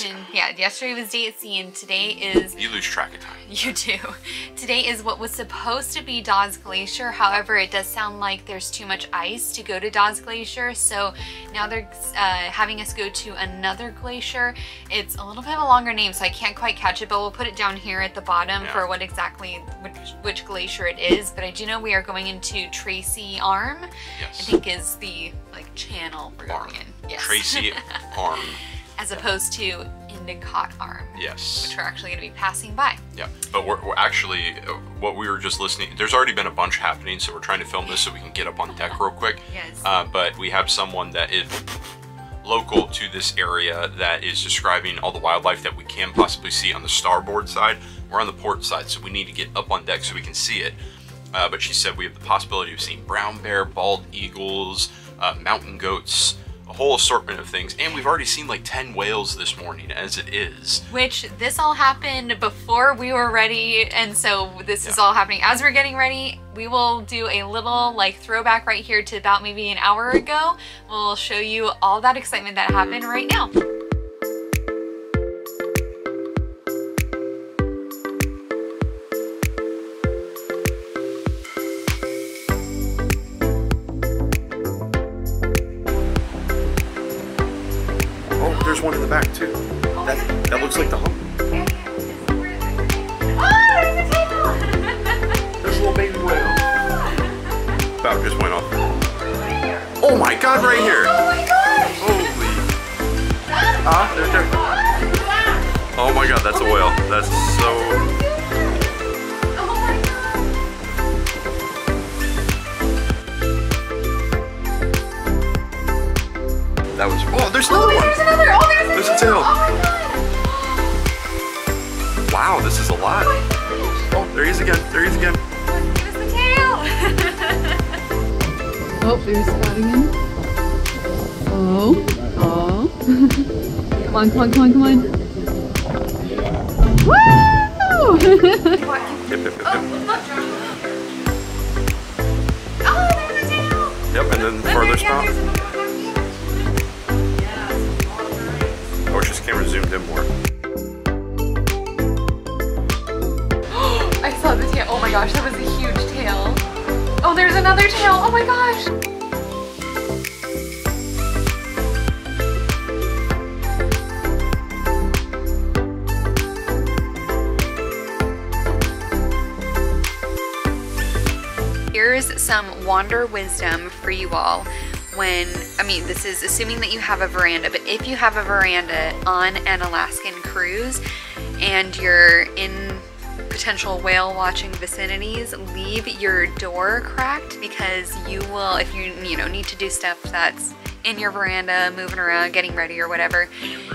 yeah, it was the days. embarkation. Yeah, yesterday was day at sea, and today is You lose track of time. You do. Today is what was supposed to be Dawes Glacier. However, it does sound like there's too much ice to go to Dawes Glacier. So now they're uh, having us go to another glacier. It's a little bit of a longer name, so I can't quite catch it, but we'll put it down here at the bottom Yeah. for what exactly, which, which glacier it is. But I do know we are going into Tracy Arm, Yes. I think is the like channel we're Arm. going in. Yes. Tracy Arm. As opposed to Endicott Arm, Yes. which we're actually going to be passing by. Yeah, but we're, we're actually uh, what we were just listening. There's already been a bunch happening, so we're trying to film this so we can get up on deck real quick. Yes. Uh, but we have someone that is local to this area that is describing all the wildlife that we can possibly see on the starboard side. We're on the port side, so we need to get up on deck so we can see it. Uh, but she said we have the possibility of seeing brown bear, bald eagles, uh, mountain goats, whole assortment of things. And we've already seen like 10 whales this morning as it is. which this all happened before we were ready and so this is all happening as we're getting ready we will do a little like throwback right here to about maybe an hour ago we'll show you all that excitement that happened right now there he is again. There he is again. there's the tail Oh, there's Scott again. Oh, oh. come on, come on, come on, come on. Woo! Hip, hip, hip, hip. oh there's the tail Yep, and then Look, farther yeah, stop. there's another. I wish this camera zoomed in more. Oh my gosh, that was a huge tail. Oh, there's another tail. Oh my gosh. Here's some wander wisdom for you all when, I mean, this is assuming that you have a veranda, but if you have a veranda on an Alaskan cruise and you're in potential whale watching vicinities, leave your door cracked because you will, if you, you know, need to do stuff that's in your veranda, moving around, getting ready or whatever.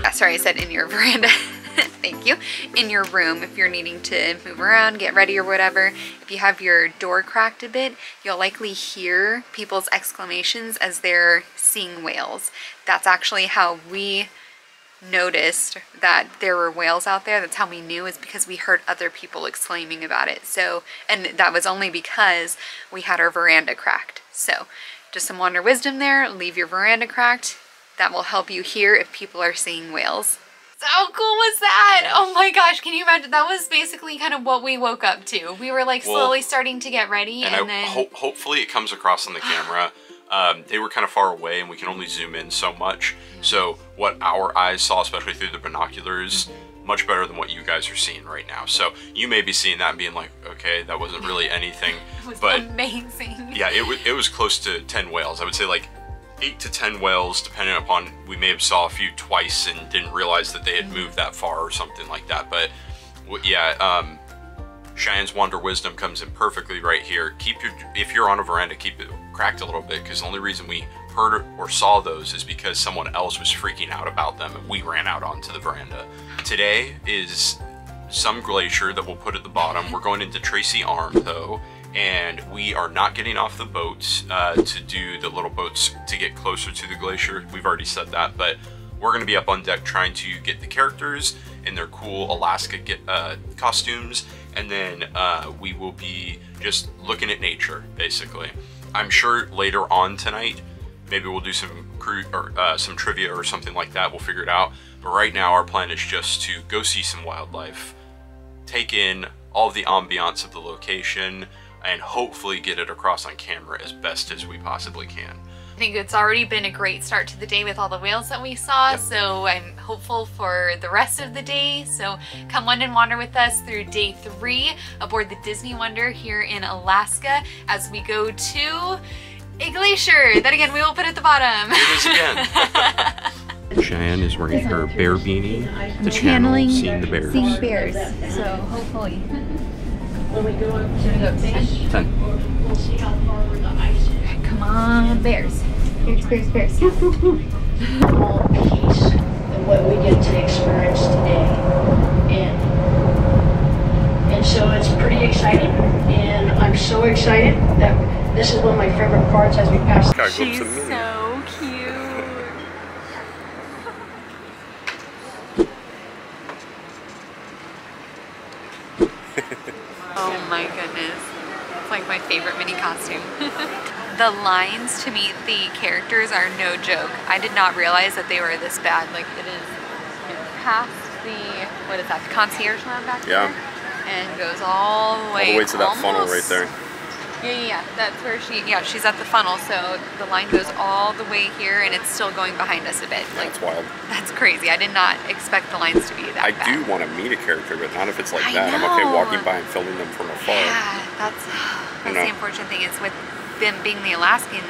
Uh, sorry, I said in your veranda. Thank you. In your room, if you're needing to move around, get ready or whatever, if you have your door cracked a bit, you'll likely hear people's exclamations as they're seeing whales. That's actually how we noticed that there were whales out there. That's how we knew is because we heard other people exclaiming about it. So, and that was only because we had our veranda cracked. So, just some wander wisdom there. Leave your veranda cracked. That will help you hear if people are seeing whales. How cool was that? Oh my gosh, can you imagine? That was basically kind of what we woke up to. We were like Well, slowly starting to get ready And and, I then ho- hopefully it comes across on the camera. Um, they were kind of far away and we can only zoom in so much. So what our eyes saw, especially through the binoculars, much better than what you guys are seeing right now. So you may be seeing that and being like, okay, that wasn't really anything. it was but amazing. yeah, it, it was close to 10 whales. I would say like 8 to 10 whales, depending upon, we may have saw a few twice and didn't realize that they had moved that far or something like that. But yeah, um, Cheyenne's Wander Wisdom comes in perfectly right here. Keep your, if you're on a veranda, keep it cracked a little bit because the only reason we heard or saw those is because someone else was freaking out about them and we ran out onto the veranda. Today is some glacier that we'll put at the bottom. We're going into Tracy Arm though, and we are not getting off the boats uh, to do the little boats to get closer to the glacier. We've already said that, but we're going to be up on deck trying to get the characters in their cool Alaska get, uh, costumes, and then uh, we will be just looking at nature, basically. I'm sure later on tonight, maybe we'll do some crew or uh, some trivia or something like that. We'll figure it out. But right now, our plan is just to go see some wildlife, take in all the ambiance of the location, and hopefully get it across on camera as best as we possibly can. I think it's already been a great start to the day with all the whales that we saw, Yep. so I'm hopeful for the rest of the day. So come wend and Wander with us through day three aboard the Disney Wonder here in Alaska as we go to a glacier that again we will put at the bottom. Here it is again. Cheyenne is wearing her bear beanie. The Channeling seeing the bears. seeing bears. So hopefully. When we go up to the base, Ten. we'll see how far the ice is. Come on, bears. Bears, bears, bears. All peace and what we get to experience today. And and so it's pretty exciting. And I'm so excited that this is one of my favorite parts as we pass She's so cute. oh my goodness. It's like my favorite mini costume. the lines to meet the characters are no joke. I did not realize that they were this bad. Like it is past the, what is that, the concierge lounge back Yeah. there? And goes all the way, All the way to that funnel right there. yeah, yeah, yeah. That's where she, yeah, she's at the funnel. So the line goes all the way here and it's still going behind us a bit. Like, That's wild. that's crazy. I did not expect the lines to be that I bad. do want to meet a character, but not if it's like I that. I'm okay walking by and filming them from afar. Yeah, that's, that's know. the unfortunate thing is with them being the Alaskan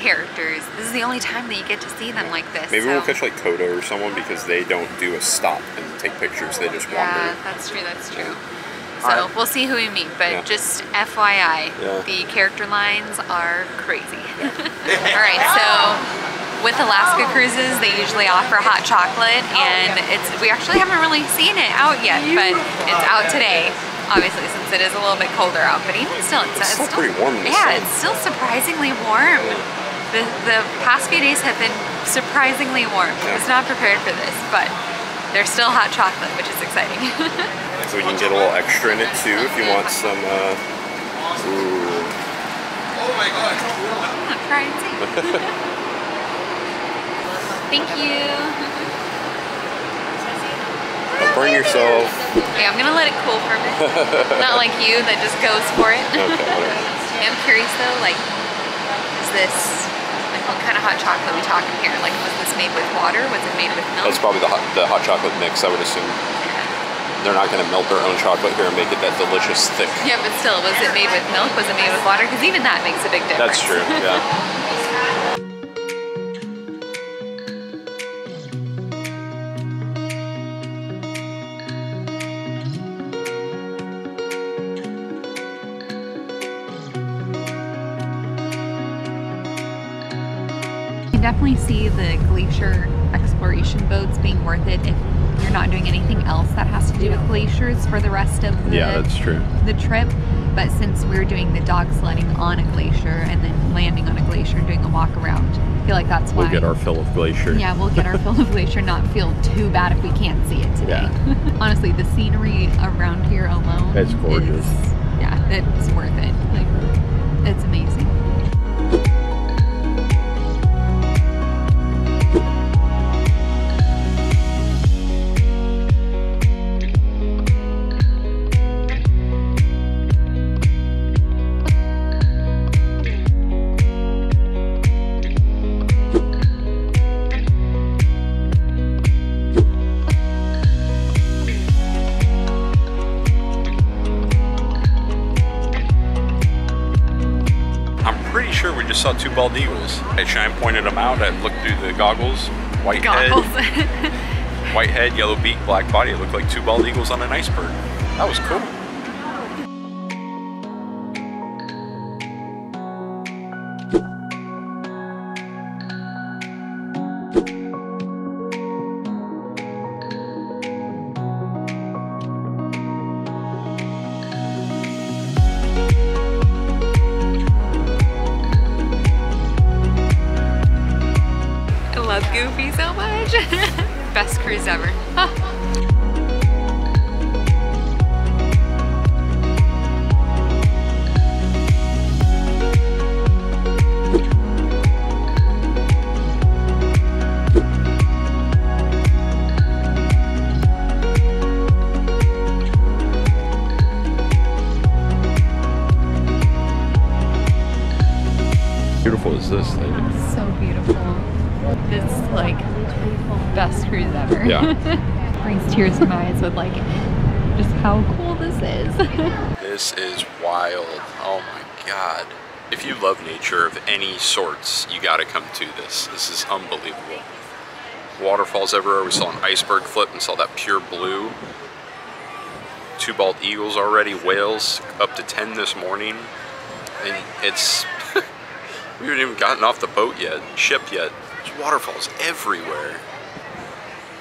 characters, this is the only time that you get to see them like this. Maybe so. we'll catch like Koda or someone because they don't do a stop and take pictures. They just Yeah, wander. that's true, that's true. So Alright. we'll see who we meet, but Yeah. just FYI, Yeah. the character lines are crazy. All right, so with Alaska Cruises, they usually offer hot chocolate, and oh, it's we actually haven't really seen it out yet, but it's out today. Obviously, since it is a little bit colder out, but even still, it's, It's still pretty warm yeah, sun. it's still surprisingly warm. The, the past few days have been surprisingly warm. I was not prepared for this, but there's still hot chocolate, which is exciting. So we can get a little extra in it too if you want some. Uh, ooh. Try and see. Thank you. Burn yourself. Okay, I'm gonna let it cool for a minute. Not like you that just goes for it. Okay. I'm curious though, like, is this like what kind of hot chocolate we talking here? Like, was this made with water? Was it made with milk? That's probably the hot, the hot chocolate mix. I would assume they're not going to melt their own chocolate here and make it that delicious thick. yeah, but still, was it made with milk? Was it made with water? Because even that makes a big difference. That's true. Yeah. definitely see the glacier exploration boats being worth it if you're not doing anything else that has to do with glaciers for the rest of the, yeah that's true. the trip. But since we're doing the dog sledding on a glacier and then landing on a glacier and doing a walk around, I feel like that's why. We'll get our fill of glacier. yeah, we'll get our fill of glacier, and not feel too bad if we can't see it today. Honestly, the scenery around here alone It's gorgeous. is- yeah, it's worth it. Two bald eagles. Hey, Shine pointed them out. I looked through the goggles. White Goggles. head, white head, yellow beak, black body. It looked like two bald eagles on an iceberg. That was cool. Come to this. This is unbelievable. Waterfalls everywhere. We saw an iceberg flip and saw that pure blue. Two bald eagles already, whales up to 10 this morning. And it's, we haven't even gotten off the boat yet, ship yet. There's waterfalls everywhere.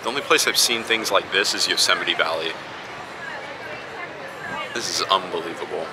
The only place I've seen things like this is Yosemite Valley. This is unbelievable.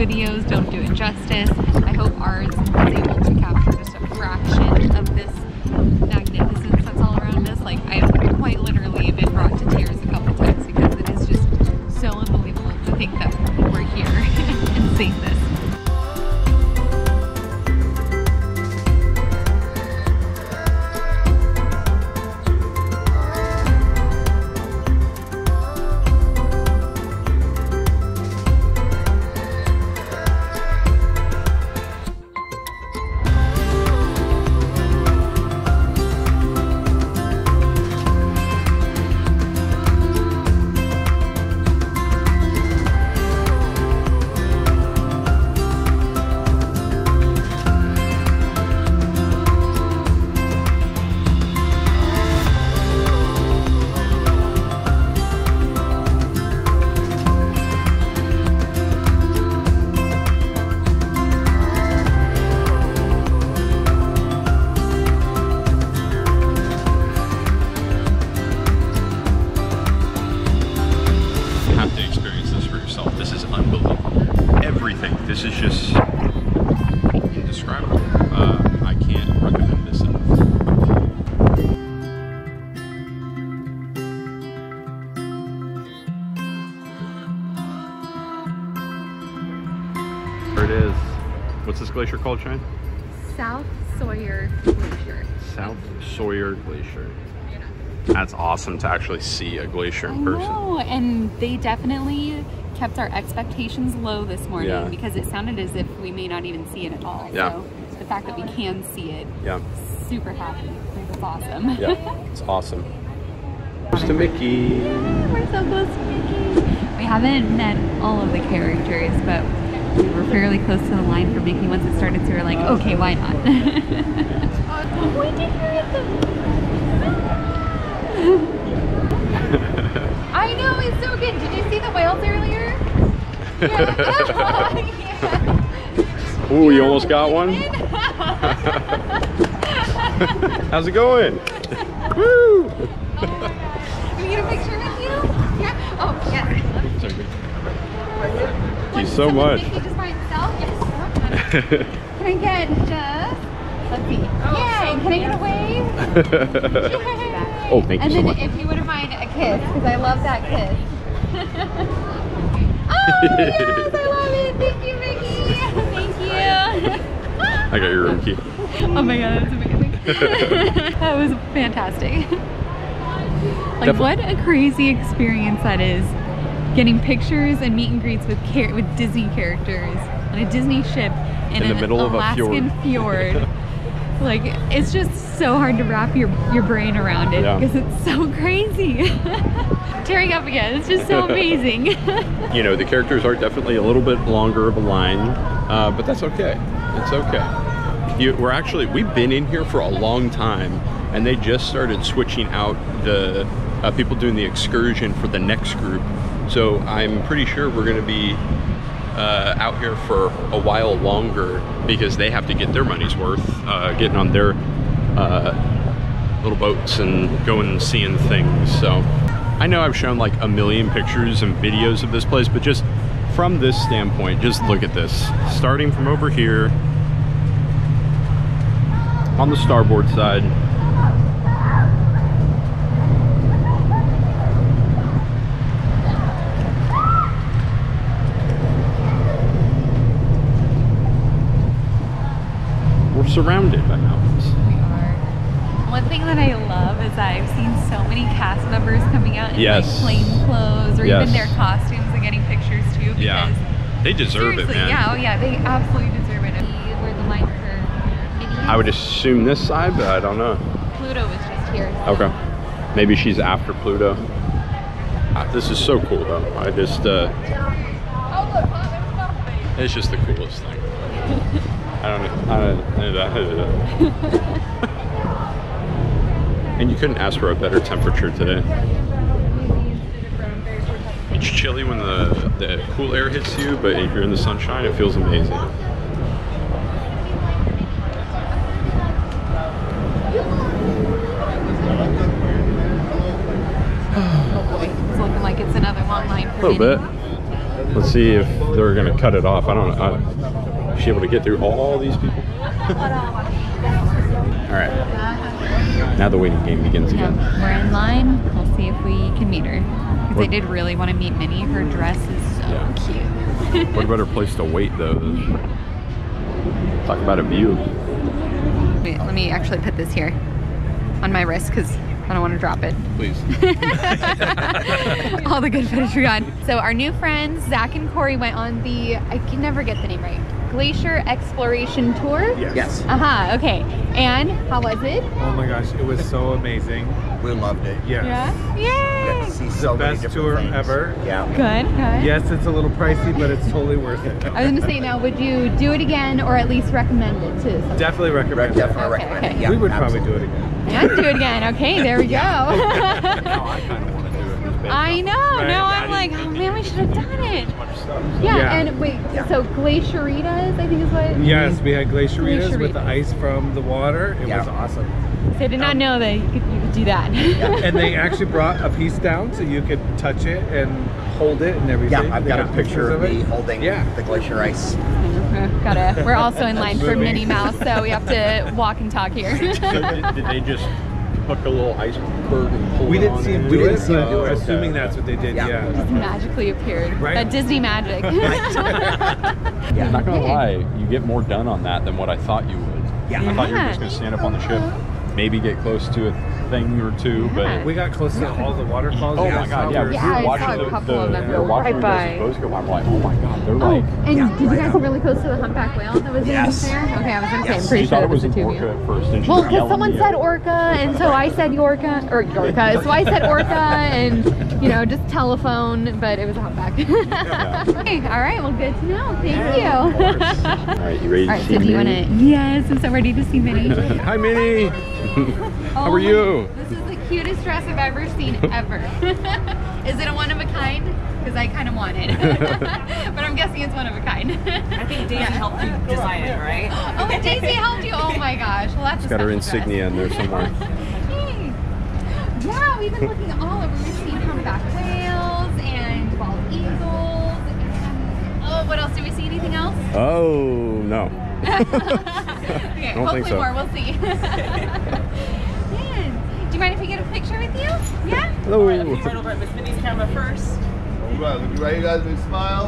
Videos glacier called, Shine? South Sawyer Glacier. South Sawyer Glacier. That's awesome to actually see a glacier in person. No, and they definitely kept our expectations low this morning Yeah. because it sounded as if we may not even see it at all. Yeah. So the fact that we can see it, Yeah. super happy. I it's awesome. Yeah. It's awesome. Mr. Mickey. We're so close to Mickey. We haven't met all of the characters, but we were fairly close to the line for Mickey once it started, so we were like, okay, why not? we did hear them. I know, it's so good. Did you see the whales earlier? Yeah. yeah. Ooh, you almost got one? How's it going? Woo! Can we get a picture with you? Yeah. Oh, yes. Thank you so much. Just by himself? Yes. Can I get just, let's see. Yay, can I get a wave? Yay. Oh, thank you and then if you wouldn't mind a kiss because I love that kiss. oh yes, I love it. Thank you, Mickey. Thank you. I got your room key. Oh my god, that's amazing. that was fantastic. Like Defi- what a crazy experience that is. Getting pictures and meet and greets with with Disney characters on a Disney ship in, In the an middle of a Alaskan fjord. like it's just so hard to wrap your your brain around it Yeah. because it's so crazy. Tearing up again. It's just so amazing. You know, the characters are definitely a little bit longer of a line, uh, but that's okay. It's okay. You, we're actually we've been in here for a long time, and they just started switching out the uh, people doing the excursion for the next group. So I'm pretty sure we're going to be uh, out here for a while longer because they have to get their money's worth, uh, getting on their uh, little boats and going and seeing things. So I know I've shown like a million pictures and videos of this place, but just from this standpoint, just look at this. Starting from over here on the starboard side. We're surrounded by mountains. We are. One thing that I love is that I've seen so many cast members coming out in Yes. like plain clothes or Yes. even their costumes and getting pictures too. Because Yeah. They deserve it, man. yeah, oh yeah, they absolutely deserve it. Where the lines Minnie. I would assume this side, but I don't know. Pluto was just here. so- Okay. Maybe she's after Pluto. Ah, this is so cool though. I just, uh, it's just the coolest thing. I don't know. I don't know. and you couldn't ask for a better temperature today. It's chilly when the, the cool air hits you, but if you're in the sunshine, it feels amazing. It's looking like it's another long line A little bit. Let's see if they're gonna cut it off. I don't know. Is able to get through all these people? all right. Now the waiting game begins Yeah, again. we're in line. We'll see if we can meet her. Because I did really want to meet Minnie. Her dress is so Yeah. cute. What better place to wait though than talk about a view? Wait, let me actually put this here on my wrist because I don't want to drop it. Please. All the good footage we got. So our new friends, Zach and Corey, went on the I can never get the name right. Glacier Exploration Tour. Yes. Uh huh. Okay. And how was it? Oh my gosh, it was so amazing. We loved it. Yes. Yeah. We Yay. see so many best different tour things. ever. Yeah. Good. Good. Yes, it's a little pricey, but it's totally worth it. I was gonna say now, would you do it again or at least recommend it to? Someone? Definitely Re- recommend definitely Okay, recommend okay. it. Yeah, we would probably do it again. Yeah, do it again. Okay, there we go. I I know. Right. Now I'm like, oh man, we should have done it. Yeah, Yeah. and wait, Yeah. so glacieritas, I think is what. Yes, we had glacieritas with the ice from the water. It Yeah. was awesome. So I did not um, know that you could, you could do that. And they actually brought a piece down so you could touch it and hold it and everything. Yeah, I've They got a picture of me it. holding Yeah. the glacier ice. Gotta. We're also in line for Minnie Mouse, so we have to walk and talk here. So did, did they just hook a little iceberg and pull We it didn't on see him in? do We it, didn't see him but do it. assuming that's what they did, Yeah. yeah. Just magically appeared. Right. That Disney magic. Yeah. I'm not gonna lie, you get more done on that than what I thought you would. Yeah. I thought you were just gonna stand up on the ship, maybe get close to a thing or two, Yeah. but We got close to all the waterfalls. oh my god, yeah, We were Yeah, I were saw watching a the, couple the, of them we were watching right you by. boats go by. I'm like, oh my god, they're Oh, like. and Yeah, did you right guys up. get really close to the humpback whale that was Yes. in there? Okay, I was gonna say, I'm Yes. pretty She sure thought it it was the an two of orca you. at first, and she Well, because someone said orca, and so I said orca, or orca, so I said orca, and you know, just telephone, but it was a humpback. okay, all right, well, good to know. Thank you. All right, you ready to see so you want Minnie? to? Yes, I'm so ready to see Minnie. Hi, Minnie. Oh How Oh are you? This is the cutest dress I've ever seen ever. is it a one of a kind? Because I kind of want it, but I'm guessing it's one of a kind. I think Daisy helped you design it, right? oh, Daisy helped you. Oh my gosh, well that's a Got her special dress. insignia in there somewhere. Hey. Yeah, we've been looking all over. We've seen humpback whales and bald eagles. And, oh, what else? Did we see anything else? Oh no. okay, Don't hopefully think so. more. We'll see. Man, do you mind if we get a picture with you? Yeah. Hello. Right over at Miss Minnie's camera first. All right, look right, you guys, big smile.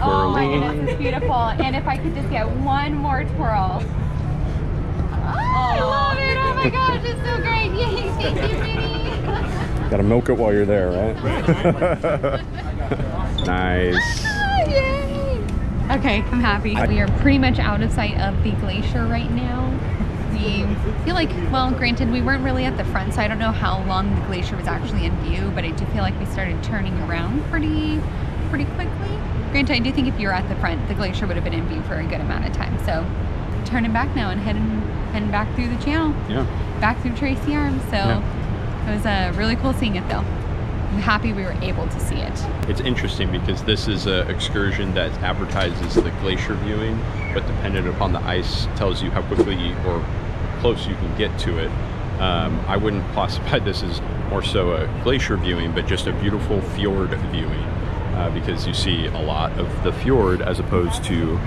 Oh my Twirling. goodness, it's beautiful. And if I could just get one more twirl. Oh, I love it. Oh my gosh, it's so great. Yay, thank you, Minnie. Gotta milk it while you're there, right? nice. Yay. Okay, I'm happy. We are pretty much out of sight of the glacier right now. We feel like, well, granted, we weren't really at the front, so I don't know how long the glacier was actually in view, but I do feel like we started turning around pretty, pretty quickly. Granted, I do think if you were at the front, the glacier would have been in view for a good amount of time. So, turning back now and heading, heading back through the channel, Yeah. back through Tracy Arms. So, Yeah. it was uh, really cool seeing it, though. I'm happy we were able to see it. It's interesting because this is an excursion that advertises the glacier viewing, but dependent upon the ice, tells you how quickly or close you can get to it. Um, I wouldn't classify this as more so a glacier viewing, but just a beautiful fjord viewing, uh, because you see a lot of the fjord as opposed to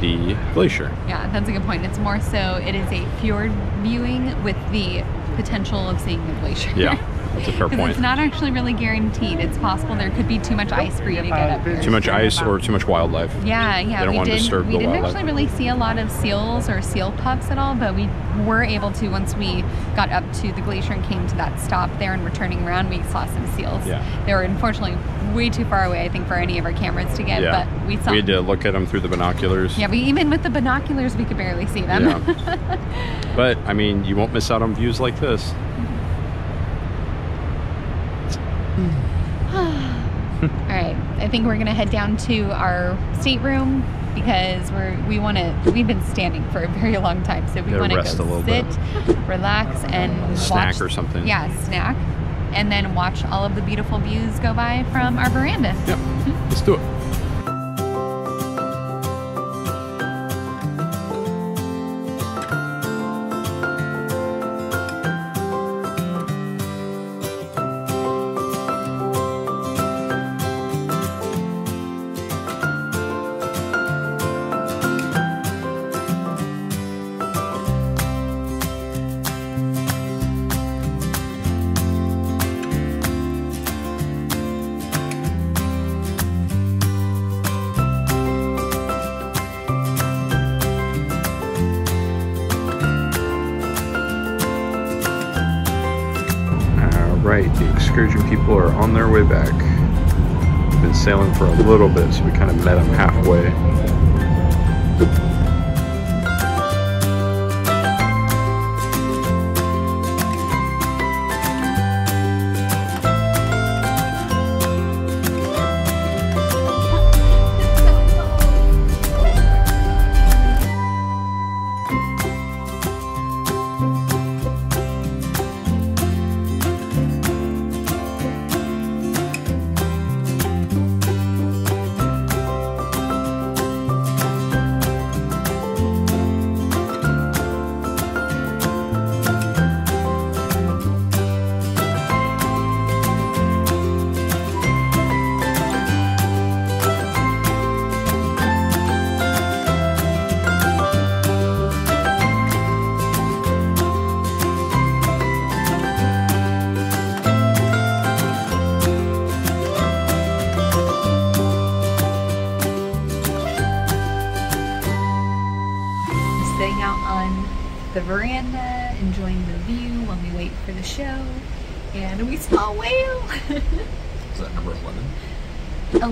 the glacier. Yeah, that's a good point. It's more so it is a fjord viewing with the potential of seeing the glacier. Yeah, that's a fair point. it's not actually really guaranteed. It's possible there could be too much ice for you to get up. Too much ice or too much wildlife. Yeah, They yeah, don't we want to did. disturb We the didn't wildlife. actually really see a lot of seals or seal pups at all, but we were able to once we got up to the glacier and came to that stop there and we're turning around. We saw some seals. Yeah. They were unfortunately way too far away, I think, for any of our cameras to get. Yeah, But we saw. we had to look at them through the binoculars. yeah, we even with the binoculars we could barely see them. Yeah. But I mean, you won't miss out on views like this. All right, I think we're gonna head down to our stateroom because we're we want to. We've been standing for a very long time, so we want to go sit, bit. relax, and Snack watch, or something. Yeah, snack, and then watch all of the beautiful views go by from our veranda. Yep. Let's do it. For a little bit, so we kind of met them halfway.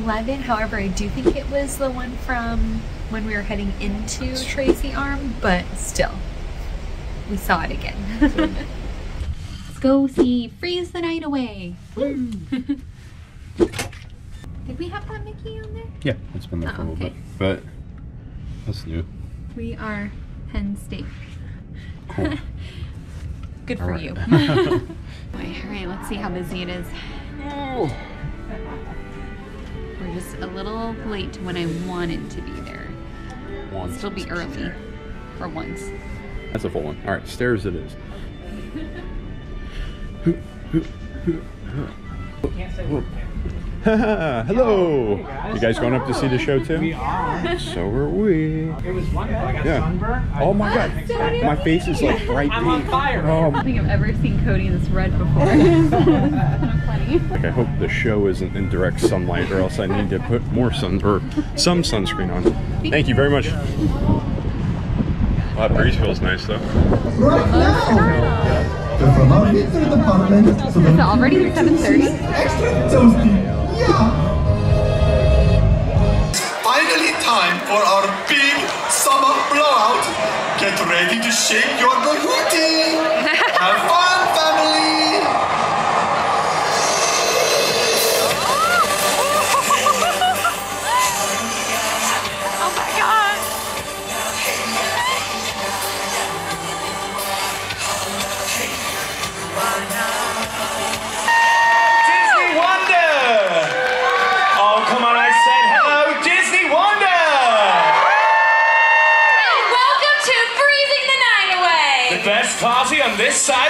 11. However, I do think it was the one from when we were heading into Tracy Arm, but still, we saw it again. Let's go see Freeze the Night Away. Did we have that Mickey on there? Yeah, it's been there for a Oh, little okay. bit. But that's new. We are Penn State. Cool. Good for All right. you. All right, let's see how busy it is. We're just a little late to when I wanted to be there. One. Still be early for once. That's a full one. All right, stairs it is. Can't say we can't. Hello. You guys going up to see the show too? We are. So are we. It was wonderful. I got Yeah. sunburn. Oh my god. didn't expect that. My face is like bright I'm on fire. Oh, I don't think I've ever seen Cody this red before. it's kind of funny. like I hope the show isn't in direct sunlight, or else I need to put more sun or some sunscreen on. Thank you very much. Well, that breeze feels nice though. Right now, the from our pizza department to the Is it already 7:30? extra toasty. Yeah. Finally time for our big summer blowout. Get ready to shake your booty. Have fun, side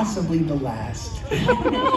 possibly the last.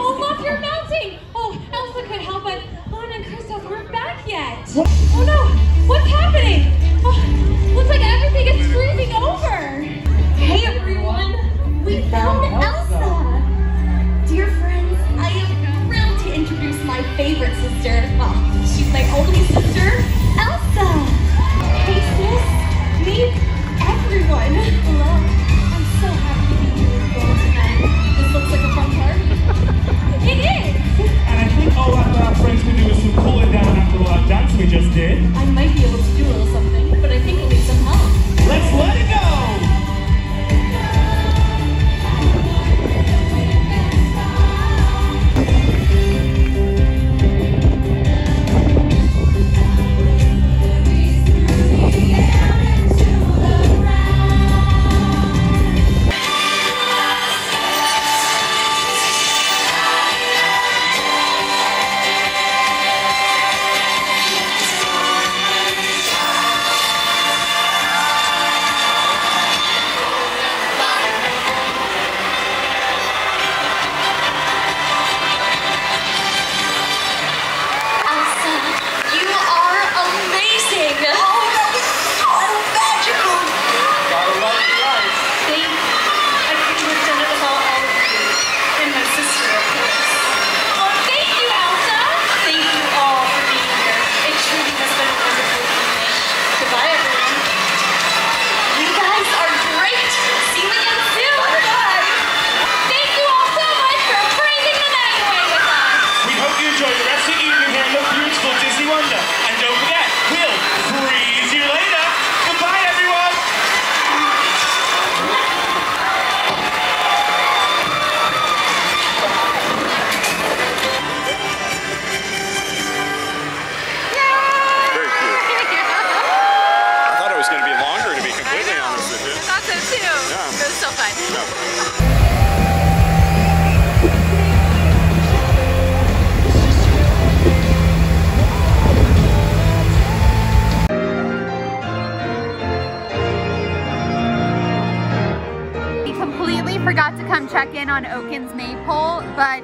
on Oaken's maypole, but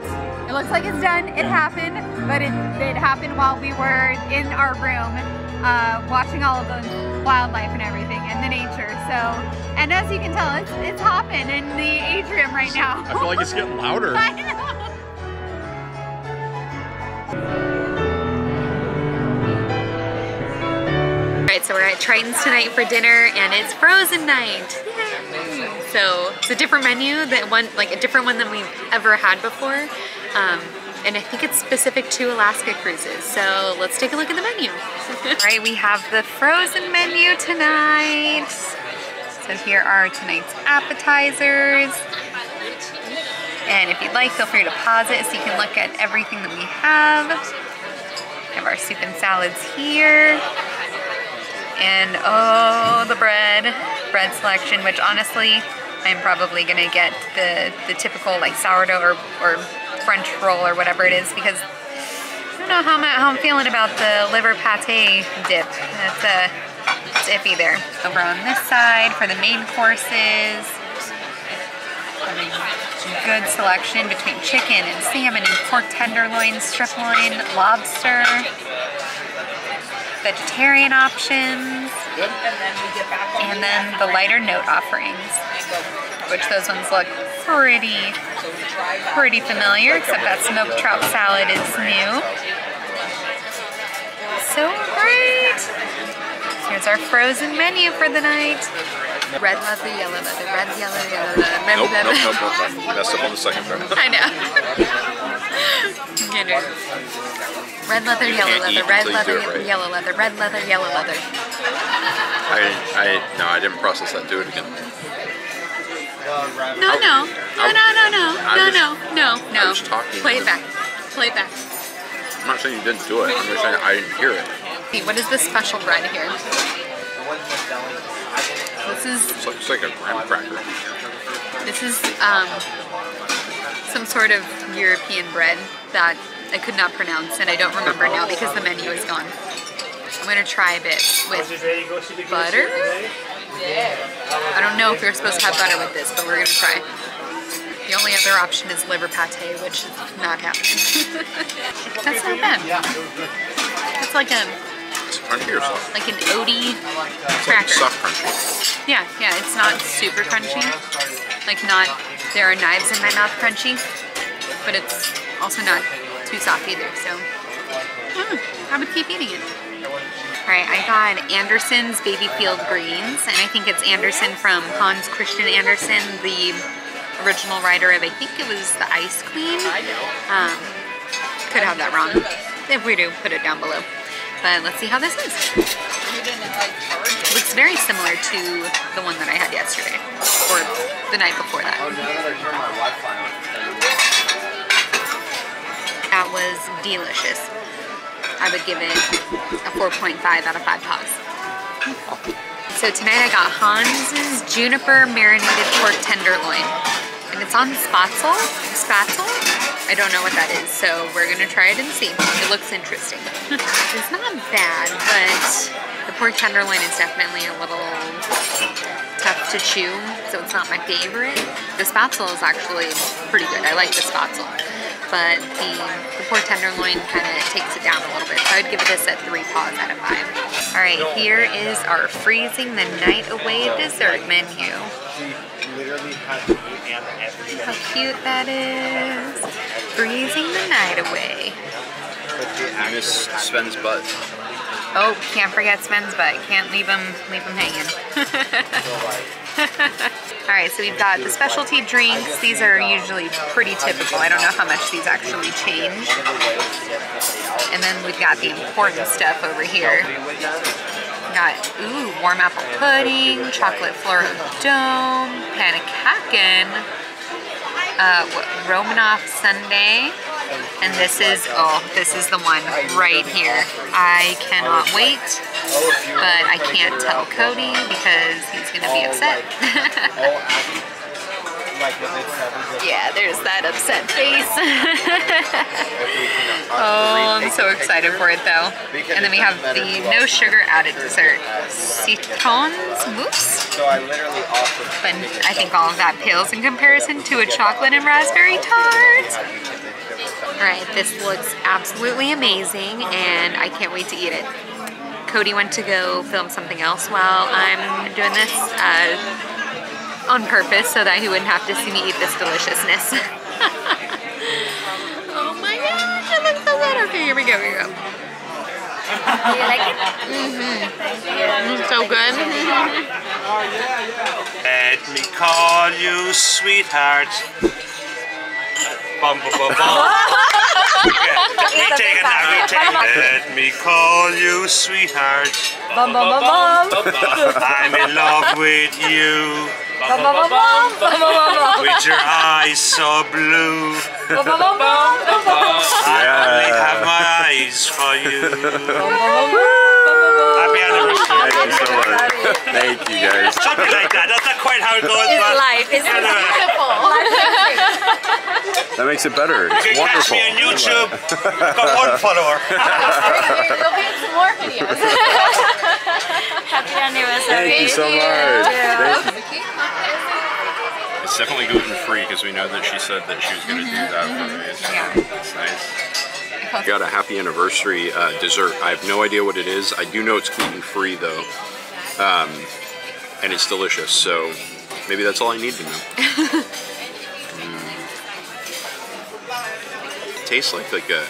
it looks like it's done. It happened, but it, it happened while we were in our room uh, watching all of the wildlife and everything and the nature. So, and as you can tell, it's, it's hopping in the atrium right now. I feel like it's getting louder. I know. Alright, so we're at Triton's tonight for dinner and it's frozen night. So it's a different menu that one like a different one than we've ever had before. Um, and I think it's specific to Alaska cruises. So let's take a look at the menu. Alright, we have the frozen menu tonight. So here are tonight's appetizers. And if you'd like, feel free to pause it so you can look at everything that we have. We have our soup and salads here. And oh, the bread, bread selection, which honestly, I'm probably gonna get the, the typical like sourdough or, or French roll or whatever it is because I don't know how I'm, how I'm feeling about the liver pate dip. That's uh, it's iffy there. Over on this side for the main courses, good selection between chicken and salmon and pork tenderloin, strip loin, lobster, vegetarian options, and then the lighter note offerings, which those ones look pretty, pretty familiar, except that smoked trout salad is new. So great! Here's our frozen menu for the night. Red leather, yellow leather, red, yellow, yellow leather, red, Nope, leather. nope, nope, nope, nope. Messed up on the second part. I know. Get it. Red leather, yellow leather, red leather, right. yellow leather, red leather, yellow leather. I, I, no, I didn't process that. Do it again. No, no, no, no, no, no, no, no, no, no. I'm just talking. Play it back. Play it back. I'm not saying you didn't do it. I'm just saying I didn't hear it. What is this special bread here? This is It's like, it's like a graham cracker. This is um, some sort of European bread that I could not pronounce and I don't remember now because the menu is gone. I'm gonna try a bit with butter. I don't know if you're supposed to have butter with this, but we're gonna try. The only other option is liver pate, which is not happening. That's not bad. It's like a It's crunchy or soft? like an like cracker. soft crunchy. Yeah, yeah, it's not super crunchy. Like not, there are knives in my mouth crunchy, but it's also not too soft either, so mm, I would keep eating it. Alright, I got Anderson's Baby Field Greens, and I think it's Anderson from Hans Christian Andersen, the original writer of, I think it was The Ice Queen. I know. Um, could have that wrong. If we do, put it down below. But let's see how this is. Looks very similar to the one that I had yesterday, or the night before that. That was delicious. I would give it a 4.5 out of 5 paws. So tonight I got Hans's Juniper Marinated Pork Tenderloin. And it's on spatzel. Spatzel? I don't know what that is, so we're gonna try it and see. It looks interesting. it's not bad, but pork tenderloin is definitely a little tough to chew, so it's not my favorite. The spatzel is actually pretty good. I like the spatzel. But the, the pork tenderloin kind of takes it down a little bit. So I'd give this a three paws out of five. All right, here is our freezing the night away dessert menu. How cute that is. Freezing the night away. I miss Sven's butt. Oh, can't forget Sven's butt. Can't leave him leave him hanging. All right, so we've got the specialty drinks. These are usually pretty typical. I don't know how much these actually change. And then we've got the important stuff over here. We've got, ooh, warm apple pudding, chocolate fleur dome, panakaken, uh, Romanoff sundae, and this is, oh, this is the one right here. I cannot wait, but I can't tell Koda because he's gonna be upset. yeah, there's that upset face. oh, I'm so excited for it though. And then we have the no sugar added dessert, Citron's mousse. But I think all of that pales in comparison to a chocolate and raspberry tart. Alright, this looks absolutely amazing and I can't wait to eat it. Koda went to go film something else while I'm doing this uh, on purpose so that he wouldn't have to see me eat this deliciousness. oh my gosh, it looks so good. Okay, here we go, here we go. Do you like it? Mm-hmm. So good. Let me call you sweetheart. Bum, bum, bum, bum. we take it now, we take it. Let me call you sweetheart. Bum, bum, bum, bum. I'm in love with you. Bum, bum, bum, bum. With your eyes so blue. Bum. Bum, bum, bum. I only have my eyes for you. Happy anniversary. Thank you so much. Thank you guys. Something like that. That's not quite how it goes. It's but- life. It's Yeah, no, no. beautiful. That makes it better. You It's can catch wonderful. me on YouTube. Got one follower. There'll be some more videos. Happy anniversary. Thank you so much. Thank you. It's definitely gluten free because we know that she said that she was going to do that for me. So uh, It's nice. Got a happy anniversary uh, dessert. I have no idea what it is. I do know it's gluten free though, um, and it's delicious. So maybe that's all I need to know. Mm. Tastes like like a,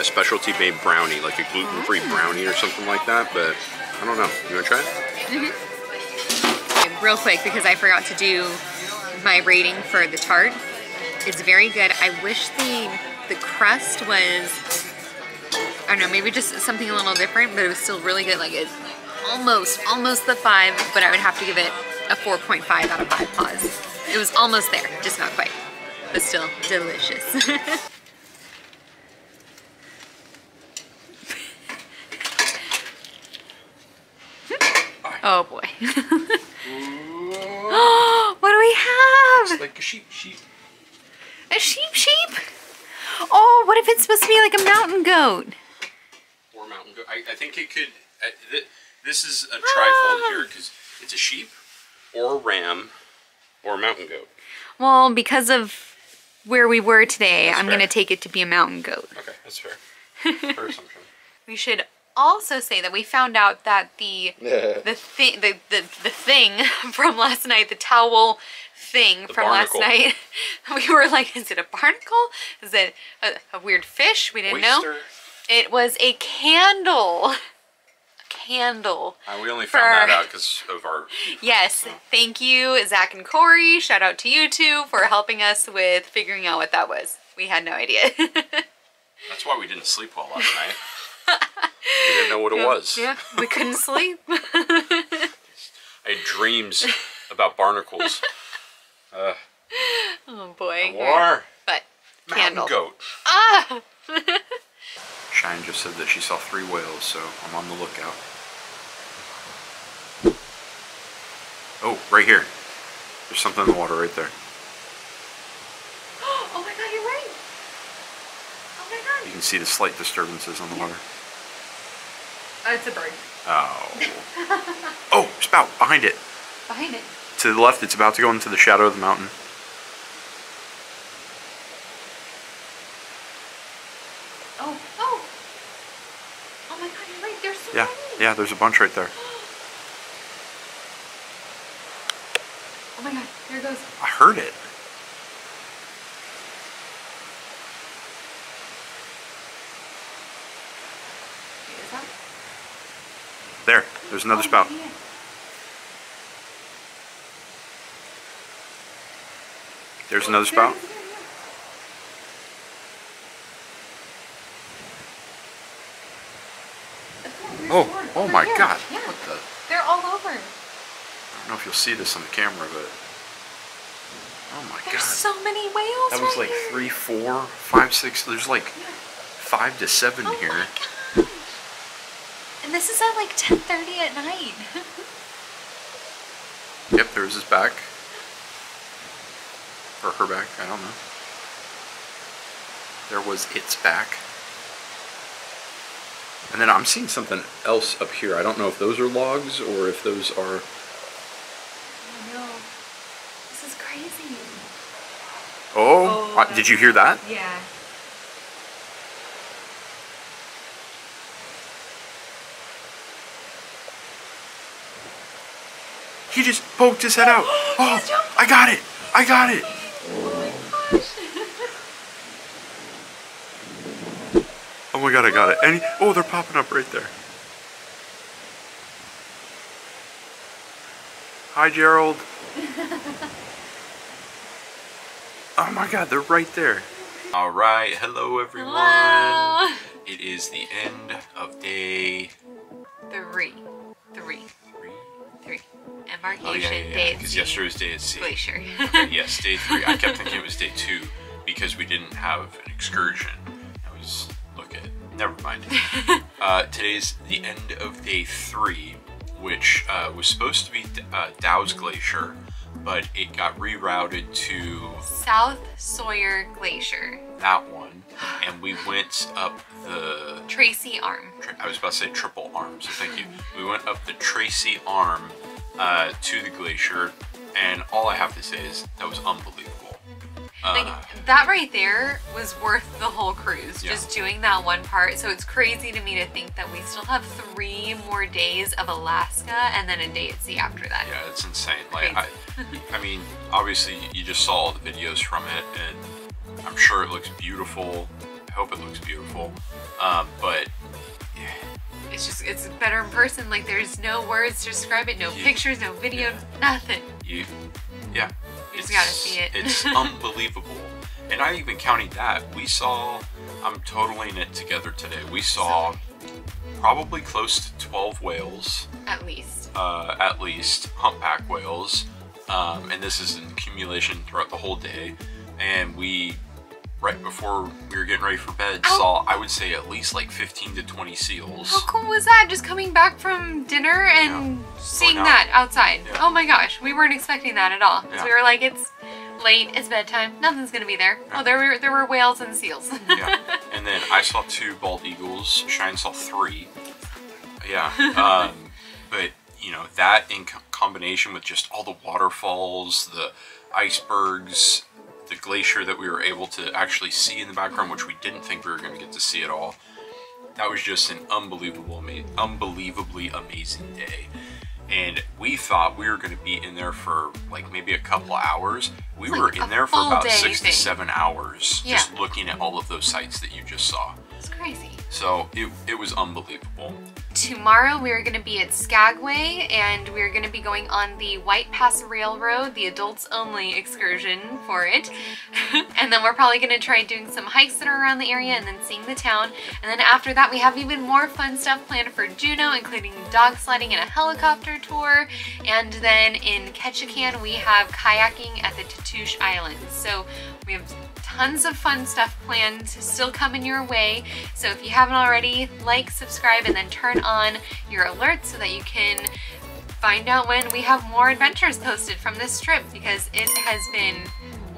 a specialty made brownie, like a gluten free brownie or something like that. But I don't know. You want to try it? Okay, Real quick, because I forgot to do my rating for the tart. It's very good. I wish the the crust was, I don't know, maybe just something a little different, but it was still really good. Like it's almost, almost the five, but I would have to give it a 4.5 out of five paws. It was almost there, just not quite, but still delicious. oh boy. what do we have? like a sheep, sheep. A sheep sheep? Oh, what if it's supposed to be like a mountain goat? Or mountain goat. I, I think it could. Uh, th- this is a trifold here because it's a sheep, or a ram, or a mountain goat. Well, because of where we were today, That's I'm going to take it to be a mountain goat. Okay, that's fair. fair assumption. We should also say that we found out that the the thing the, the the thing from last night, the towel thing The from barnacle. last night, we were like, is it a barnacle? Is it a, a weird fish? We didn't know. It was a candle. A candle. Uh, we only For- found that out because of our. Yes, thank you, Zach and Corey. Shout out to you two for helping us with figuring out what that was. We had no idea. That's why we didn't sleep well last night. we didn't know what it was. Yeah, we couldn't sleep. I had dreams about barnacles. Uh, oh boy. more. But Mountain candle. goat. Ah! Shine just said that she saw three whales, so I'm on the lookout. Oh, right here. There's something in the water right there. oh my god, you're right. Oh my god. You can see the slight disturbances on the water. Oh, it's a bird. Oh. Oh, spout behind it. Behind it. To the left, it's about to go into the shadow of the mountain. Oh, oh. Oh my god, you're right. There's so Yeah, many. yeah, there's a bunch right there. Oh my god, here it goes. I heard it. There, there's another oh, spout. There's another spout. Oh, oh my god. Yeah. What the? They're all over. I don't know if you'll see this on the camera, but. Oh my There's god. There's so many whales That was right like here. three, four, five, six. There's like five to seven Oh here. And this is at like 10.30 at night. Yep, there's his back. Or her back, I don't know. There was its back. And then I'm seeing something else up here. I don't know if those are logs or if those are... I know. This is crazy. Oh, oh did you hear that? Yeah. He just poked his head out. Oh, I got it. I got it. Oh my god, I got it. And oh, they're popping up right there. Hi, Gerald. Oh my god, they're right there. All right, hello everyone. Hello. It is the end of day. Three. Three. Three. Oh Embarkation yeah, yeah, day yeah. at Because sea. yesterday was day at sea. Glacier. okay, yes, day three. I kept thinking it was day two because we didn't have an excursion. I was look at. Never mind. uh, today's the end of day three, which uh, was supposed to be uh, Dawes Glacier, but it got rerouted to South Sawyer Glacier. that one, and we went up the. Tracy Arm. I was about to say triple arm, so thank you. We went up the Tracy Arm uh, to the glacier, and all I have to say is that was unbelievable. Uh, Like that right there was worth the whole cruise. Yeah. Just doing that one part. So it's crazy to me to think that we still have three more days of Alaska and then a day at sea after that. Yeah, it's insane. Like, I, I mean, obviously, you just saw all the videos from it, and I'm sure it looks beautiful. I hope it looks beautiful. Um, but It's just it's better in person. Like there's no words to describe it, no Yeah. pictures, no video, nothing. you, yeah, You just it's- gotta see it. it's unbelievable. And I even counting that. We saw. I'm totaling it together today. We saw probably close to 12 whales. At least. uh, at least humpback whales, um, and this is an accumulation throughout the whole day. And we, right before we were getting ready for bed, saw I would say at least like 15 to 20 seals. How cool was that? Just coming back from dinner and seeing Going out. that outside. Yeah. Oh my gosh, we weren't expecting that at all. Yeah. we were like, it's late, it's bedtime, nothing's gonna be there. Oh, there were there were whales and seals. yeah. And then I saw two bald eagles. Shine saw three. Yeah. Um, but you know that in co- combination with just all the waterfalls, the icebergs, the glacier that we were able to actually see in the background, which we didn't think we were going to get to see at all. That was just an unbelievable, unbelievably amazing day. And we thought we were going to be in there for like maybe a couple of hours. We It's were in there for about six thing. to seven hours Yeah. just looking at all of those sites that you just saw. it's crazy. So it, it was unbelievable. Tomorrow we are going to be at Skagway and we're going to be going on the White Pass Railroad, the adults only excursion for it. and then we're probably going to try doing some hikes that are around the area and then seeing the town. And then after that we have even more fun stuff planned for Juneau, including dog sledding and a helicopter tour. And then in Ketchikan we have kayaking at the Tatoosh Islands. So we have tons of fun stuff planned still coming your way. So if you haven't already, like, subscribe, and then turn on your alerts so that you can find out when we have more adventures posted from this trip because it has been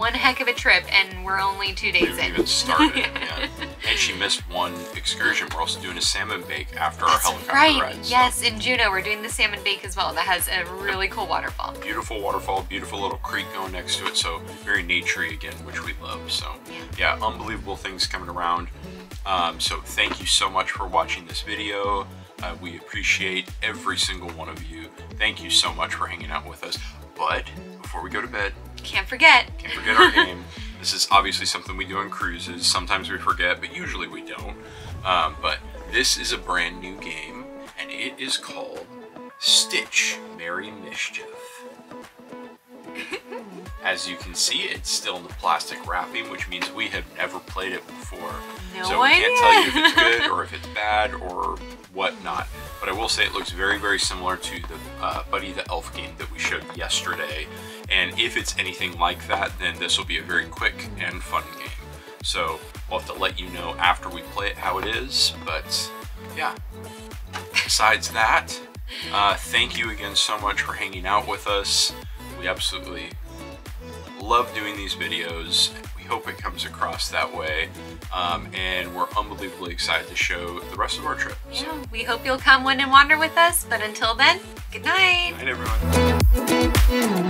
one heck of a trip and we're only two days We in. even started. yeah. And she missed one excursion. We're also doing a salmon bake after our helicopter Right, ride. so yes, in Juneau we're doing the salmon bake as well. That has a really cool waterfall. Beautiful waterfall, beautiful little creek going next to it. So very naturey again, which we love. So yeah, unbelievable things coming around. Um, so thank you so much for watching this video. Uh, we appreciate every single one of you. Thank you so much for hanging out with us. But before we go to bed, Can't forget. Can't forget our game. This is obviously something we do on cruises. Sometimes we forget, but usually we don't. Um, but this is a brand new game, and it is called Stitch Merry Mischief. As you can see, it's still in the plastic wrapping, which means we have never played it before. No so we can't tell you if it's good or if it's bad or whatnot. But I will say it looks very, very similar to the uh, Buddy the Elf game that we showed yesterday. And if it's anything like that, then this will be a very quick and fun game. So we'll have to let you know after we play it how it is. But yeah, besides that, uh, thank you again so much for hanging out with us. We absolutely love doing these videos. We hope it comes across that way. Um, and we're unbelievably excited to show the rest of our trip. So, Yeah, we hope you'll come wend and wander with us, but until then, good night. good night, everyone.